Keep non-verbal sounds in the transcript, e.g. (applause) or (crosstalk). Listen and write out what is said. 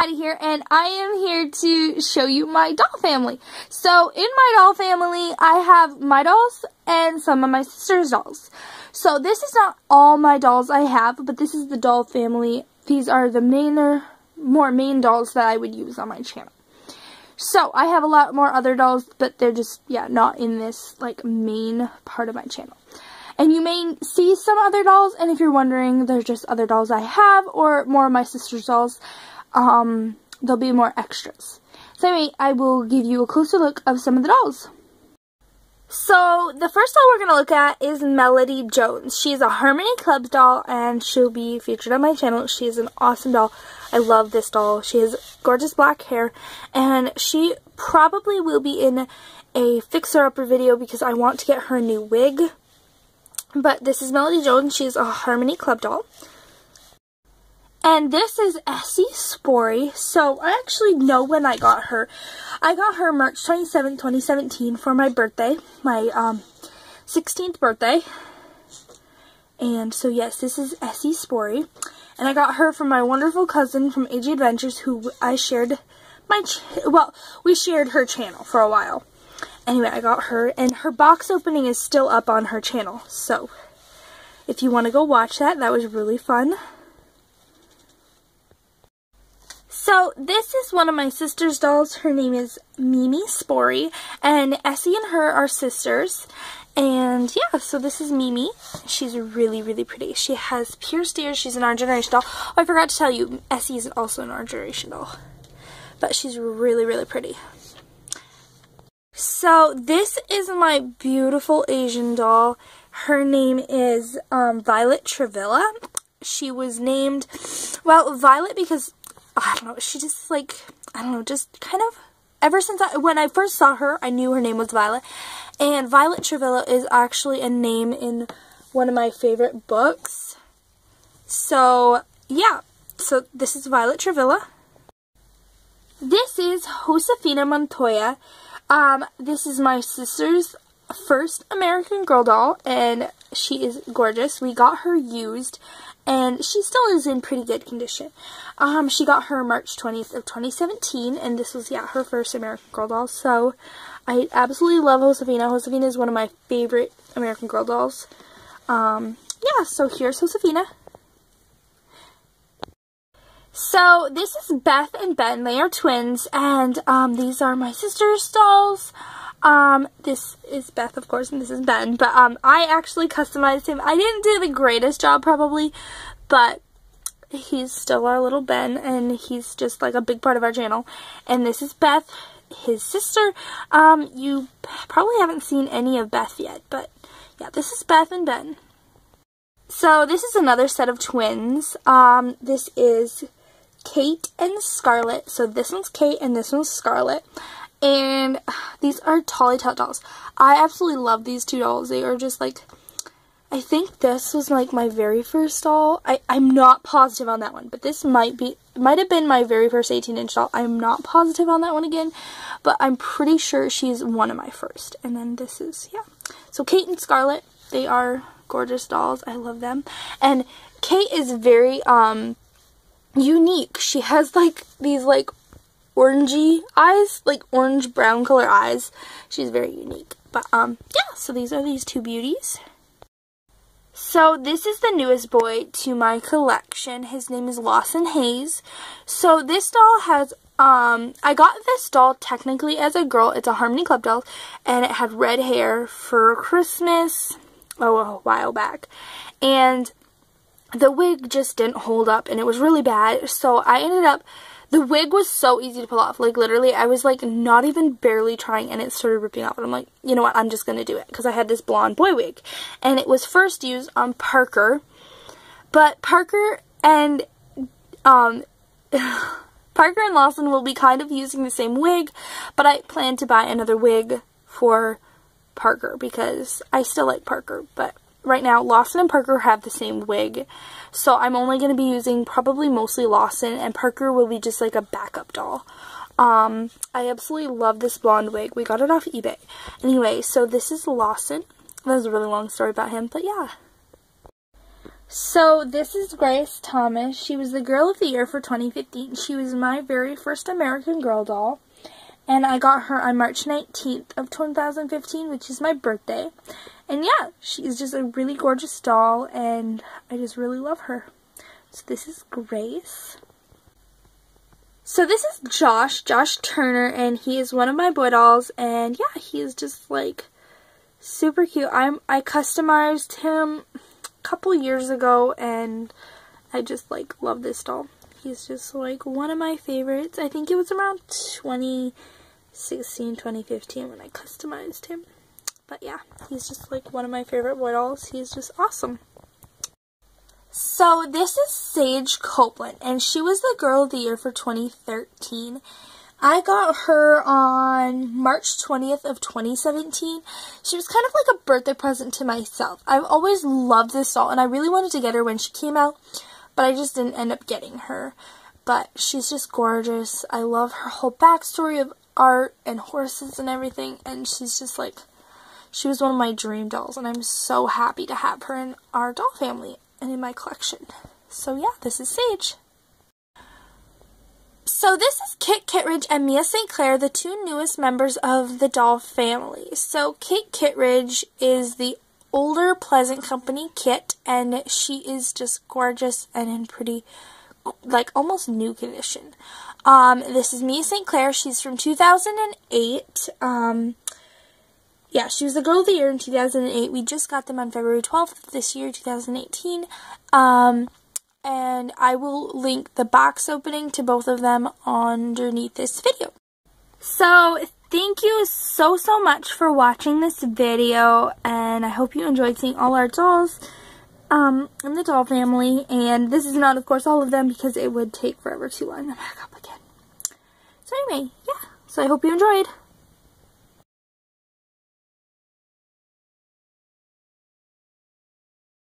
Patty here, and I am here to show you my doll family. So, in my doll family, I have my dolls and some of my sister's dolls. So, this is not all my dolls I have, but this is the doll family. These are the mainer, more main dolls that I would use on my channel. So, I have a lot more other dolls, but they're just, yeah, not in this, like, main part of my channel. And you may see some other dolls, and if you're wondering, there's just other dolls I have, or more of my sister's dolls, um, there'll be more extras. So anyway, I will give you a closer look of some of the dolls. So, the first doll we're going to look at is Melody Jones. She's a Harmony Club doll, and she'll be featured on my channel. She is an awesome doll. I love this doll. She has gorgeous black hair, and she probably will be in a fixer-upper video because I want to get her a new wig. But this is Melody Jones. She's a Harmony Club doll. And this is Essie Spory. So I actually know when I got her. I got her March 27, 2017 for my birthday. My um, 16th birthday. And so yes, this is Essie Spory. And I got her from my wonderful cousin from AG Adventures who I shared my, well, we shared her channel for a while. Anyway, I got her, and her box opening is still up on her channel, so if you want to go watch that, that was really fun. So, this is one of my sister's dolls. Her name is Mimi Spory, and Essie and her are sisters. And yeah, so this is Mimi. She's really, really pretty. She has pierced ears. She's an Our Generation doll. Oh, I forgot to tell you, Essie is also an Our Generation doll. But she's really, really pretty. So this is my beautiful Asian doll. Her name is um, Violet Travilla. She was named, well, Violet because, I don't know, she just like, I don't know, just kind of, ever since I, when I first saw her, I knew her name was Violet. And Violet Travilla is actually a name in one of my favorite books. So, yeah. So this is Violet Travilla. This is Josefina Montoya. Um, this is my sister's first American Girl doll, and she is gorgeous. We got her used, and she still is in pretty good condition. Um, she got her March 20th of 2017, and this was, yeah, her first American Girl doll, so I absolutely love Josefina. Josefina is one of my favorite American Girl dolls. Um, yeah, so here's Josefina. So this is Beth and Ben. They are twins, and um, these are my sister's dolls. Um, this is Beth, of course, and this is Ben. But um, I actually customized him. I didn't do the greatest job, probably, but he's still our little Ben, and he's just like a big part of our channel. And this is Beth, his sister. Um, you probably haven't seen any of Beth yet, but yeah, this is Beth and Ben. So this is another set of twins. Um, this is Kate and Scarlet. So this one's Kate and this one's Scarlet. And these are Tolly Tot dolls. I absolutely love these two dolls. They are just like, I think this was like my very first doll. I, I'm not positive on that one, but this might be, might have been my very first 18 inch doll. I'm not positive on that one again, but I'm pretty sure she's one of my first. And then this is, yeah. So Kate and Scarlett, they are gorgeous dolls. I love them. And Kate is very, um, unique. She has like these like orangey eyes, like orange brown color eyes. She's very unique. But um yeah, so these are these two beauties. So this is the newest boy to my collection. His name is Lawson Hayes. So this doll has um I got this doll technically as a girl. It's a Harmony Club doll and it had red hair for Christmas oh a while back. And the wig just didn't hold up and it was really bad. So I ended up, the wig was so easy to pull off. Like literally I was like not even barely trying and it started ripping off. And I'm like, you know what, I'm just going to do it. Because I had this blonde boy wig. And it was first used on Parker. But Parker and, um, (sighs) Parker and Lawson will be kind of using the same wig. But I plan to buy another wig for Parker because I still like Parker. But right now, Lawson and Parker have the same wig. So I'm only going to be using probably mostly Lawson and Parker will be just like a backup doll. Um, I absolutely love this blonde wig. We got it off eBay. Anyway, so this is Lawson. That was a really long story about him, but yeah. So this is Grace Thomas. She was the Girl of the Year for 2015. She was my very first American Girl doll. And I got her on March 19th of 2015, which is my birthday. And yeah, she's just a really gorgeous doll and I just really love her. So this is Grace. So this is Josh, Josh Turner, and he is one of my boy dolls, and yeah, he is just like super cute. I'm I customized him a couple years ago and I just like love this doll. He's just like one of my favorites. I think it was around 2016, 2015 when I customized him. But yeah, he's just like one of my favorite boy dolls. He's just awesome. So this is Saige Copeland and she was the girl of the year for 2013 I got her on March 20th of 2017. She was kind of like a birthday present to myself. I've always loved this doll, and I really wanted to get her when she came out, but I just didn't end up getting her. But she's just gorgeous. I love her whole backstory of art and horses and everything, and she's just like, she was one of my dream dolls, and I'm so happy to have her in our doll family and in my collection. So yeah, this is Saige. So this is Kit Kittredge and Mia St. Clair, the two newest members of the doll family. So Kit Kittredge is the older Pleasant Company Kit, and she is just gorgeous and in pretty, like, almost new condition. Um, this is Mia St. Clair. She's from 2008. Um, yeah, she was the Girl of the Year in 2008. We just got them on February 12th this year, 2018. Um, and I will link the box opening to both of them underneath this video. So, thank you so, so much for watching this video, and I hope you enjoyed seeing all our dolls um, in the doll family, and this is not, of course, all of them, because it would take forever too long to back up again. So anyway, yeah, so I hope you enjoyed.